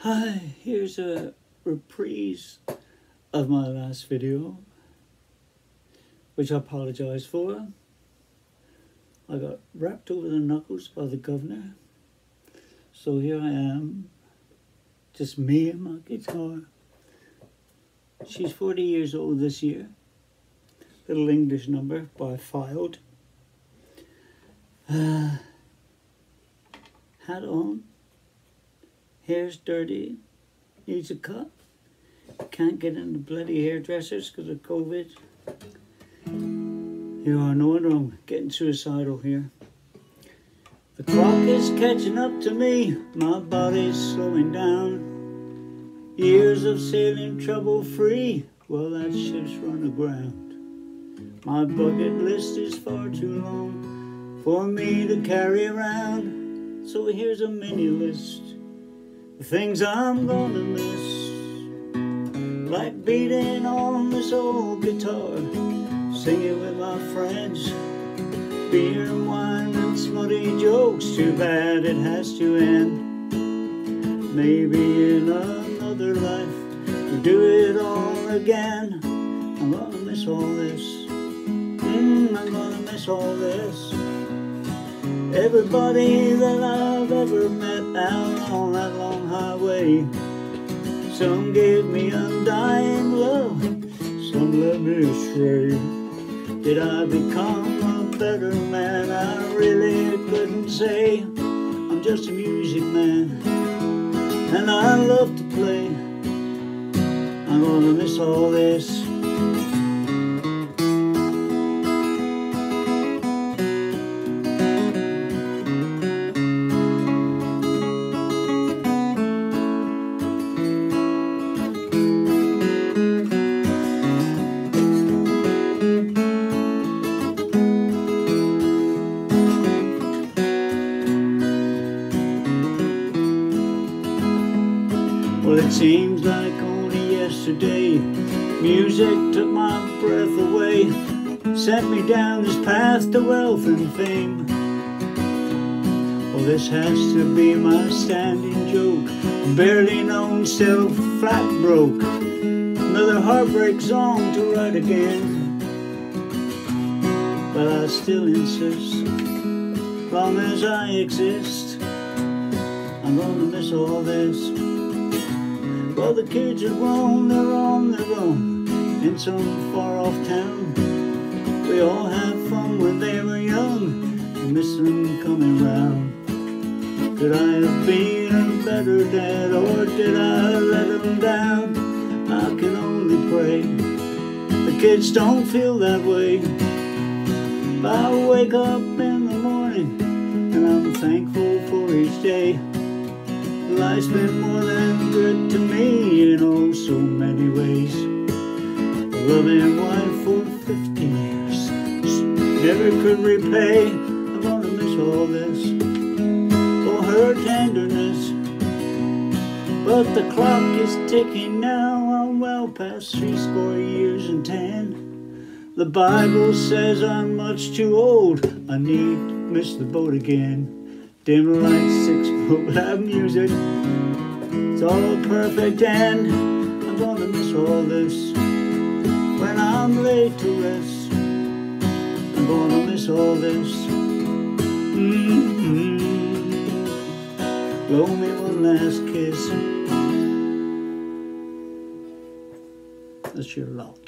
Hi, here's a reprise of my last video, which I apologize for. I got rapped over the knuckles by the governor. So here I am, just me and my guitar. She's 40 years old this year. Little English number by Fylde. Uh, hat on. Hair's dirty. Needs a cut. Can't get into bloody hairdressers because of COVID. You are no wonder I'm getting suicidal here. The clock is catching up to me. My body's slowing down. Years of sailing trouble free. Well, that ship's run aground. My bucket list is far too long for me to carry around. So here's a mini list the things I'm gonna miss. Like beating on this old guitar, singing with my friends. Beer and wine and smutty jokes, too bad it has to end. Maybe in another life, we'll do it all again. I'm gonna miss all this. Mm, I'm gonna miss all this. Everybody that I've ever met out on that long highway. Some gave me undying love, some led me astray. Did I become a better man? I really couldn't say. I'm just a music man, and I love to play. I'm gonna miss all this. Well, it seems like only yesterday music took my breath away, sent me down this path to wealth and fame. Well, this has to be my standing joke. Barely known still flat broke. Another heartbreak song to write again. But I still insist, long as I exist, I'm gonna miss all this. Well, the kids are grown, they're on their own in some far off town. We all had fun when they were young, I miss them coming round. Could I have been a better dad, or did I let them down? I can only pray the kids don't feel that way. I wake up in the morning and I'm thankful for each day. Life's been more than good to me in oh so many ways. Loving wife for 50 years never could repay. I'm gonna miss all this for her tenderness. But the clock is ticking now. I'm well past three score years and ten. The Bible says I'm much too old. I need to miss the boat again. Dim lights, six foot loud music. It's all perfect and I'm gonna miss all this when I'm laid to rest. I'm gonna miss all this. Mm-hmm. Blow me one last kiss. That's your lot.